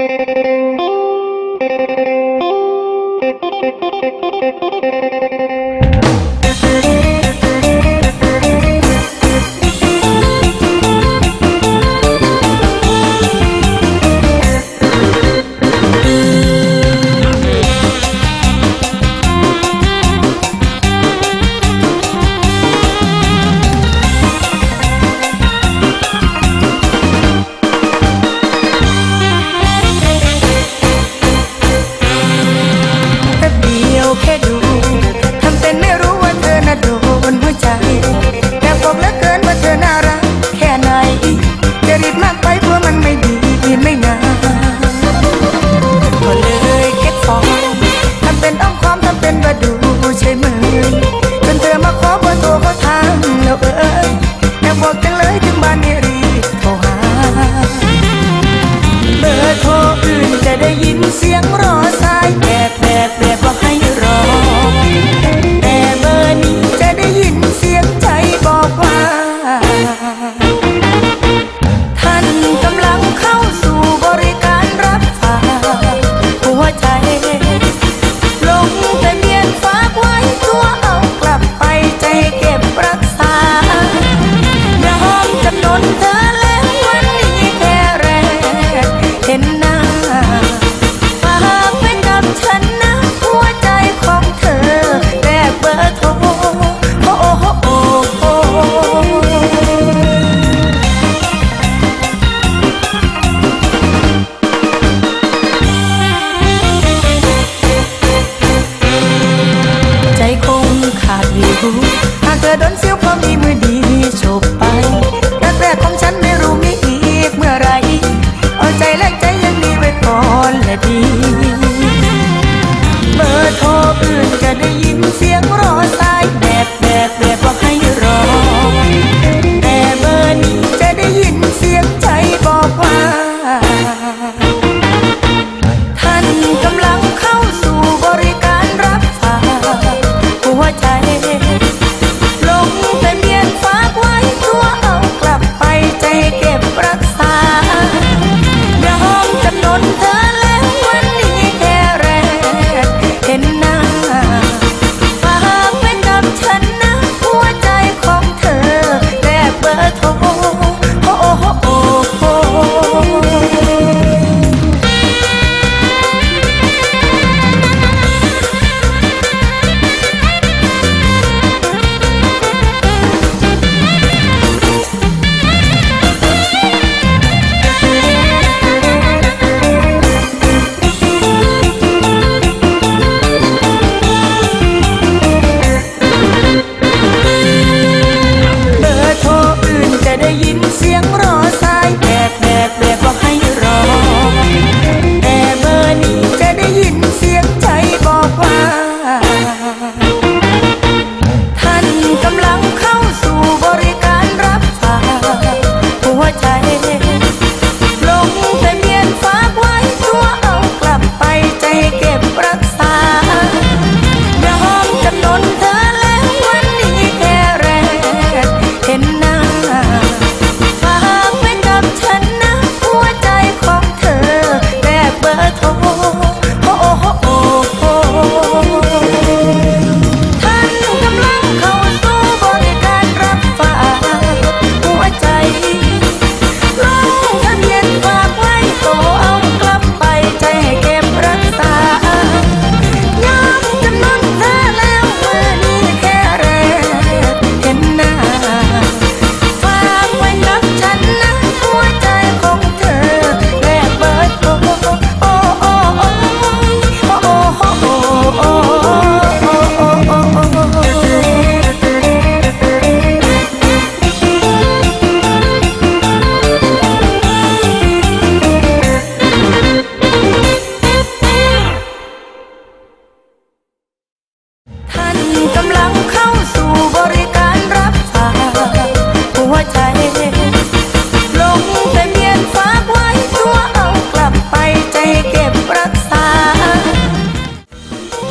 Thank you.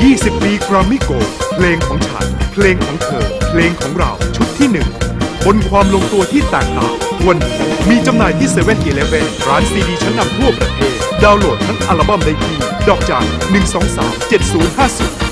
20 ปีกรามิโก เพลงของฉัน เพลงของเธอ เพลงของเรา ชุดที่ 1 บนความลงตัวที่แตกต่างวันมีจำหน่ายที่เซเว่นร้านซีดีชั้นนำทั่วประเทศ ดาวน์โหลดทั้งอัลบั้มได้ที่ ดอกจัน1 2 3 7 0 5 0